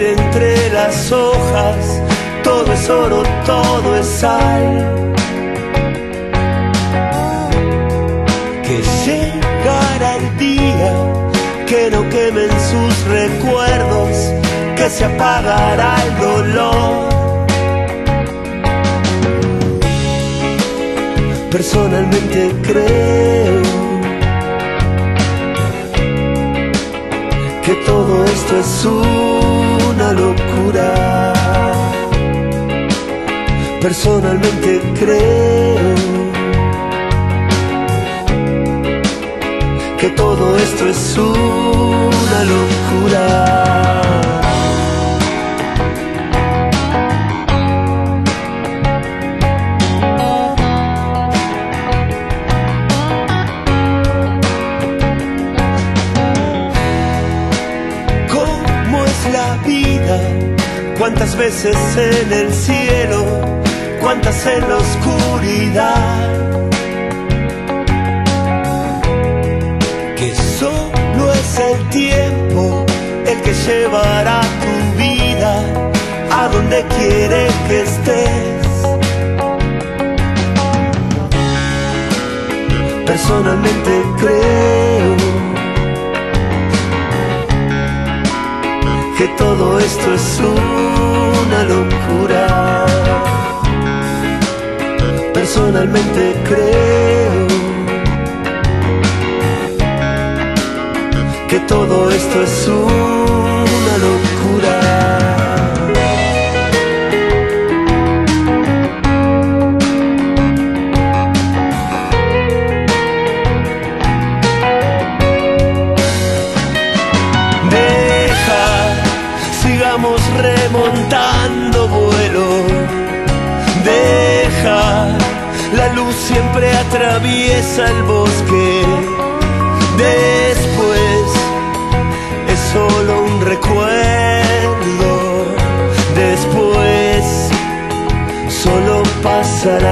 entre las hojas, todo es oro, todo es sal. Que llegará el día que no quemen sus recuerdos, que se apagará el dolor. Personalmente creo que todo esto es locura. Personalmente creo que todo esto es una locura. ¿Cuántas veces en el cielo? ¿Cuántas en la oscuridad? Que solo es el tiempo el que llevará tu vida a donde quiere que estés. Personalmente creo que todo esto es locura. Personalmente creo que todo esto es una remontando vuelo. Deja, la luz siempre atraviesa el bosque. Después es solo un recuerdo. Después solo pasará.